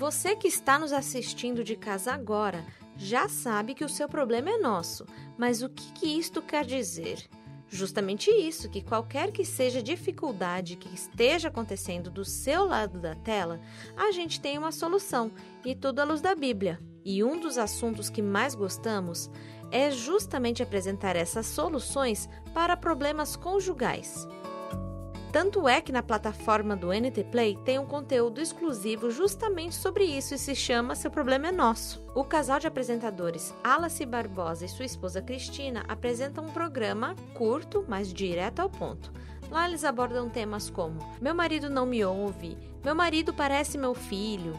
Você que está nos assistindo de casa agora já sabe que o seu problema é nosso, mas o que, que isto quer dizer? Justamente isso, que qualquer que seja a dificuldade que esteja acontecendo do seu lado da tela, a gente tem uma solução, e tudo à luz da Bíblia. E um dos assuntos que mais gostamos é justamente apresentar essas soluções para problemas conjugais. Tanto é que na plataforma do NT Play tem um conteúdo exclusivo justamente sobre isso e se chama Seu Problema é Nosso. O casal de apresentadores Alice Barbosa e sua esposa Cristina apresentam um programa curto, mas direto ao ponto. Lá eles abordam temas como: Meu marido não me ouve, meu marido parece meu filho.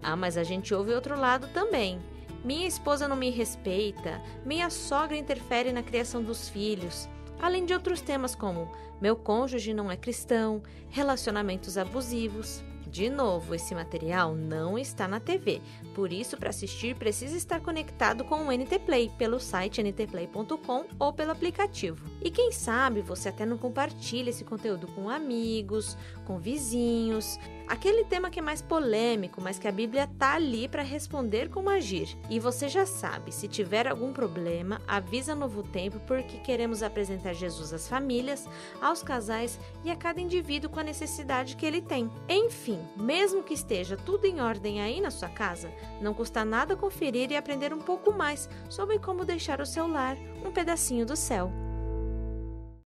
Ah, mas a gente ouve outro lado também. Minha esposa não me respeita, minha sogra interfere na criação dos filhos além de outros temas como meu cônjuge não é cristão, relacionamentos abusivos. De novo, esse material não está na TV, por isso, para assistir, precisa estar conectado com o NT Play pelo site ntplay.com ou pelo aplicativo. E quem sabe você até não compartilha esse conteúdo com amigos, com vizinhos, aquele tema que é mais polêmico, mas que a Bíblia tá ali para responder como agir. E você já sabe, se tiver algum problema, avisa Novo Tempo porque queremos apresentar Jesus às famílias, aos casais e a cada indivíduo com a necessidade que ele tem. Enfim, mesmo que esteja tudo em ordem aí na sua casa, não custa nada conferir e aprender um pouco mais sobre como deixar o seu lar um pedacinho do céu.